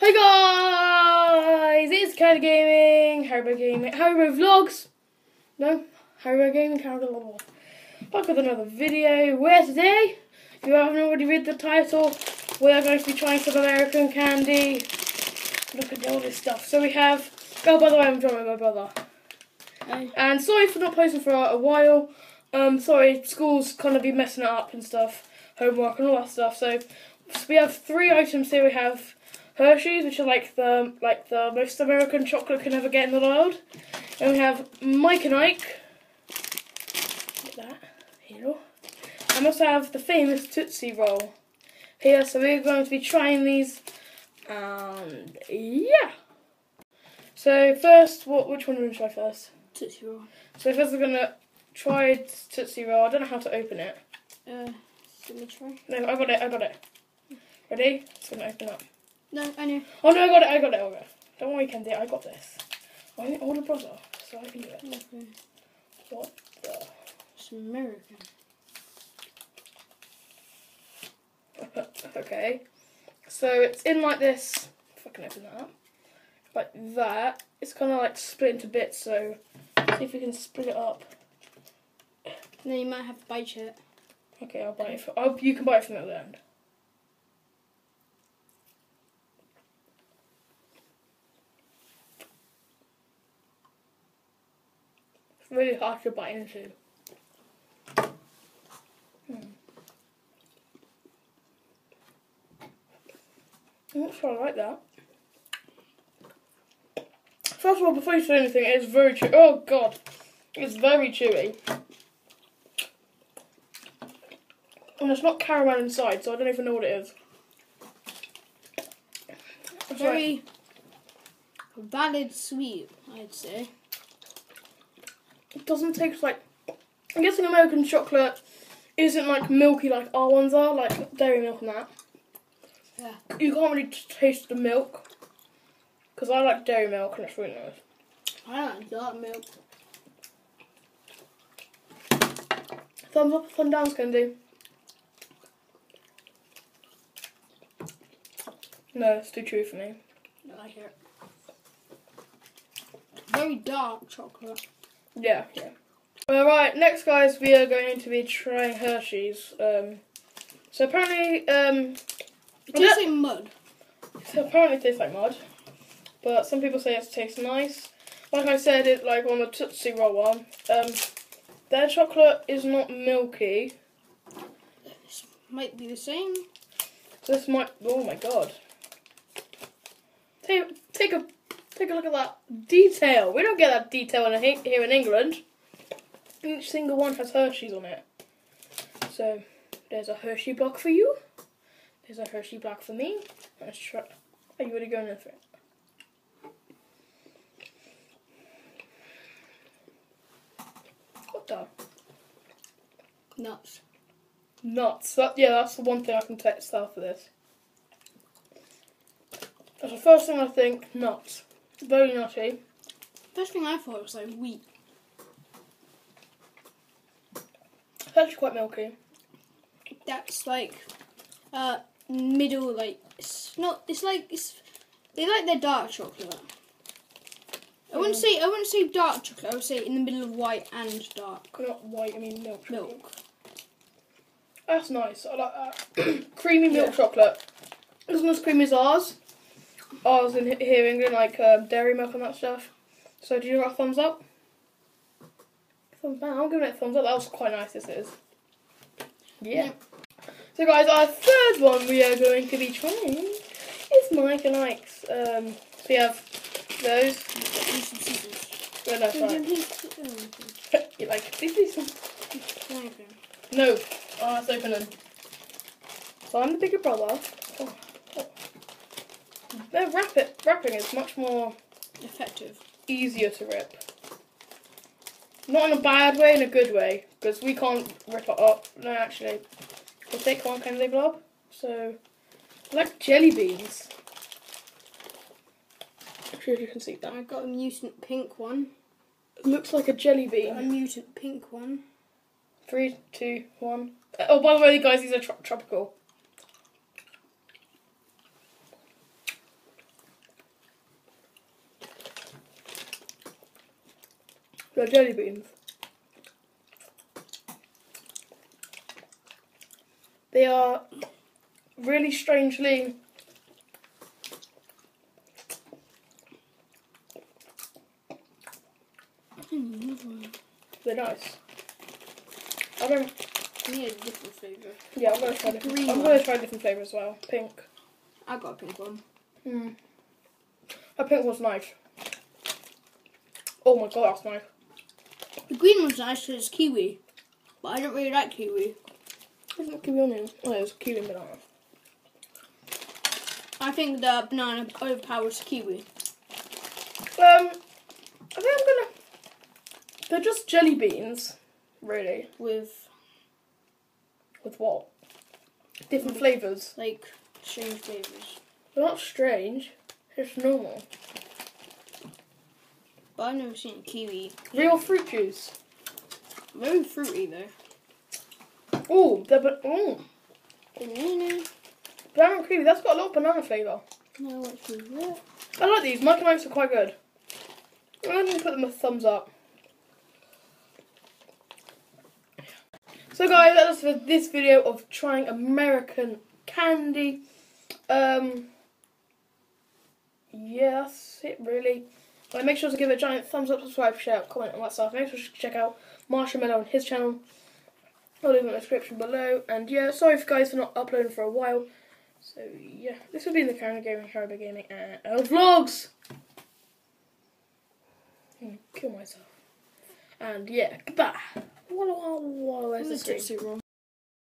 Hey guys, it's Candy Gaming, Harribo Gaming, Harribo Vlogs. No, Harribo Gaming, Harribo. Back with another video where today, if you haven't already read the title, we are going to be trying some American candy. Look at all this stuff. So we have, oh by the way, I'm joined with my brother. Hey. And sorry for not posting for a while. Um, sorry, school's kind of been messing it up and stuff, homework and all that stuff. So, so we have three items here. We have Hershey's, which are like the like the most American chocolate you can ever get in the world. And we have Mike and Ike. Like that here. And also have the famous Tootsie Roll here. So we're going to be trying these. And yeah. So first, what which one do we try first? Tootsie Roll. So first we're gonna try Tootsie Roll. I don't know how to open it. Uh, let me try. No, I got it. I got it. Ready? It's gonna open up. No, I know. Oh no, I got it. I got it. Okay. Don't worry, Candy. I got this. I'm the older brother, so I can do it. Okay. What the? It's American. okay. So it's in like this. If I can open that up. Like that. It's kind of like split into bits. So see if we can split it up. Then you might have to bite it. Okay, I'll bite it. For, oh, you can bite it from the other end. Really hard to bite into. Hmm. I'm not sure I like that. First of all, before you say anything, it is very chewy. Oh god, it's very chewy. And it's not caramel inside, so I don't even know what it is. It's Very valid sweet, I'd say. It doesn't taste like. I'm guessing American chocolate isn't like milky like our ones are, like dairy milk and that. Yeah. You can't really t- taste the milk. Because I like dairy milk and it's really nice. I like dark milk. Thumbs up, thumbs down, Candy. No, it's too chewy for me. I like it. Very dark chocolate. Yeah, yeah. Alright, next guys, we are going to be trying Hershey's. Um, so apparently, um, It tastes like mud. so apparently it tastes like mud, but some people say it tastes nice. Like I said, it like on the Tootsie Roll one. Um, their chocolate is not milky. This might be the same. This might. Oh my god. Take take a take a look at that detail. We don't get that detail in, here in England. Each single one has Hershey's on it. So there's a Hershey block for you. There's a Hershey block for me. Let's try. Are you ready going in for it? What the? Nuts. Nuts. That, yeah, that's the one thing I can tell for this. That's the first thing I think. Nuts. Very nutty. First thing I thought was like wheat. It's actually quite milky. That's like uh middle like it's not it's like it's they like their dark chocolate. I wouldn't Mm. say I wouldn't say dark chocolate, I would say in the middle of white and dark. Not white, I mean milk. chocolate. Milk. That's nice. I like that. creamy milk Yeah. chocolate. Isn't as creamy as ours. Ours in here in England, like um, dairy milk and that stuff. So, do you want a thumbs up? Thumbs down. I'm giving it a thumbs up. That was quite nice. This is. Yeah. Yeah. So, guys, our third one we are going to be trying is Mike and Ike's. Um, so we have those. Use some scissors. Oh, no, sorry. you like please, please. No. Oh, it's opening. So I'm the bigger brother. Their wrap it, wrapping is much more Effective. easier to rip. Not in a bad way, in a good way, because we can't rip it up. No, actually, if they can't, can they, Blob? So, like jelly beans. I'm sure if you can see that. I got a mutant pink one. It looks like a jelly bean. A mutant pink one. Three, two, one. Oh, by the way, guys, these are tro- tropical. They're jelly beans. They are really strangely they're nice. I don't I need a different flavour. yeah, I'm gonna try different Green I'm one. gonna try different flavours as well. Pink. I got a pink one. Hmm. A pink one's nice. Oh my god, that's nice. The green one's nice because it's kiwi. But I don't really like kiwi. There's no kiwi on. Oh, there's kiwi and banana. I think the banana overpowers kiwi. Um, I think I'm gonna. They're just jelly beans, really. With With what? Different flavours. like strange flavours. They're not strange. It's normal. But I've never seen kiwi. Real fruit juice. Very fruity though. Oh, they're but oh, Banana. banana creamy. That's got a lot of banana flavour. No, what's that? I like these. Mike and are quite good. I'm gonna put them a thumbs up. So guys, that's for this video of trying American candy. Um, yeah, that's it really. Make sure to give it a giant thumbs up, subscribe, share, comment, and that stuff. Make sure to check out Marshmallow on his channel. I'll leave it in the description below. And yeah, sorry for guys for not uploading for a while. So yeah, this will be the Karen Gaming, Caribbean Gaming, and uh, vlogs. Hmm, Kill myself. And yeah, goodbye. What, what, what, where's the